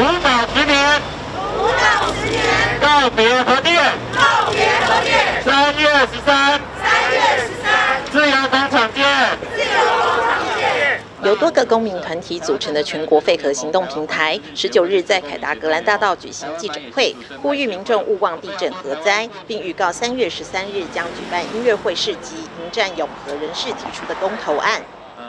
福岛十年，福岛十年，告别核电，告别核电。三月十三，三月十三，自由广场见。自由广场见。由多个公民团体组成的全国废核行动平台，十九日在凯达格兰大道举行记者会，呼吁民众勿忘地震核灾，并预告三月十三日将举办音乐会市集，迎战永和人士提出的公投案。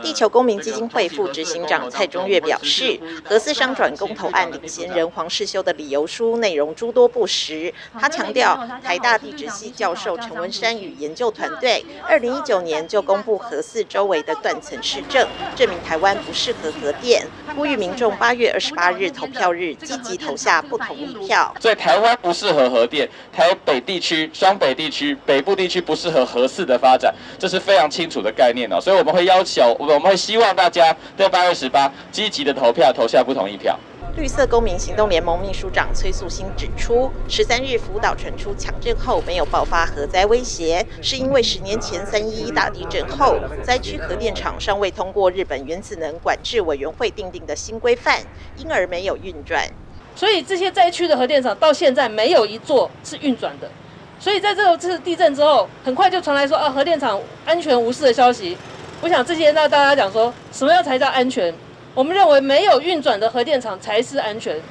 地球公民基金会副执行长蔡中岳表示，核四商转公投案领衔人黄世修的理由书内容诸多不实。他强调，台大地质系教授陈文山与研究团队，二零一九年就公布核四周围的断层实证，证明台湾不适合核电，呼吁民众八月二十八日投票日积极投下不同意票。所以台湾不适合核电，台北地区、双北地区、北部地区不适合核四的发展，这是非常清楚的概念哦。所以我们会要求。我们会希望大家在八月十八积极的投票，投下不同意票。绿色公民行动联盟秘书长崔素欣指出，十三日福岛传出强震后没有爆发核灾威胁，是因为十年前三一一大地震后，灾区核电厂尚未通过日本原子能管制委员会订定的新规范，因而没有运转。所以这些灾区的核电厂到现在没有一座是运转的。所以在这次地震之后，很快就传来说啊核电厂安全无事的消息。我想这些让大家讲说，什么样才叫安全？我们认为没有运转的核电厂才是安全。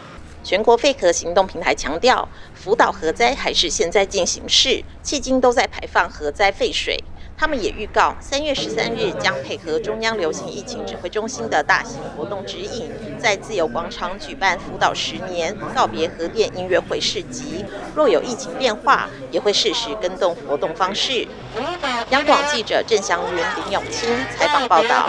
全国废核行动平台强调，福岛核灾还是现在进行式，迄今都在排放核灾废水。他们也预告，三月十三日将配合中央流行疫情指挥中心的大型活动指引，在自由广场举办福岛十年告别核电音乐会市集。若有疫情变化，也会适时跟动活动方式。央广记者郑祥云、林永清采访报道。